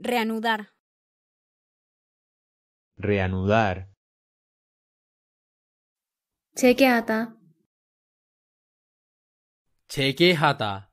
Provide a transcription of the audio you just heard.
Reanudar. Reanudar. Chequeata. Chequeata.